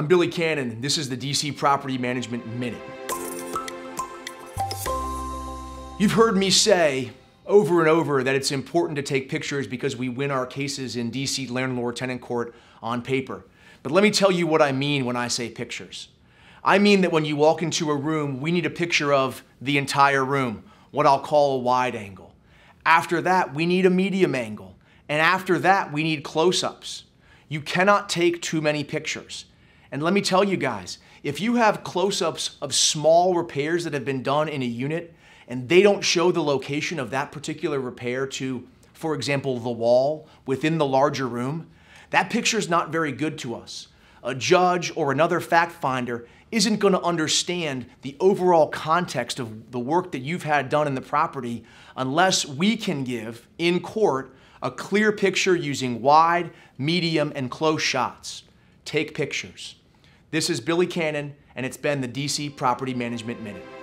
I'm Billy Cannon, and this is the DC Property Management Minute. You've heard me say over and over that it's important to take pictures because we win our cases in DC landlord tenant court on paper. But let me tell you what I mean when I say pictures. I mean that when you walk into a room, we need a picture of the entire room, what I'll call a wide angle. After that, we need a medium angle. And after that, we need close ups. You cannot take too many pictures. And let me tell you guys, if you have close ups of small repairs that have been done in a unit and they don't show the location of that particular repair to, for example, the wall within the larger room, that picture is not very good to us. A judge or another fact finder isn't going to understand the overall context of the work that you've had done in the property unless we can give in court a clear picture using wide, medium, and close shots. Take pictures. This is Billy Cannon, and it's been the DC Property Management Minute.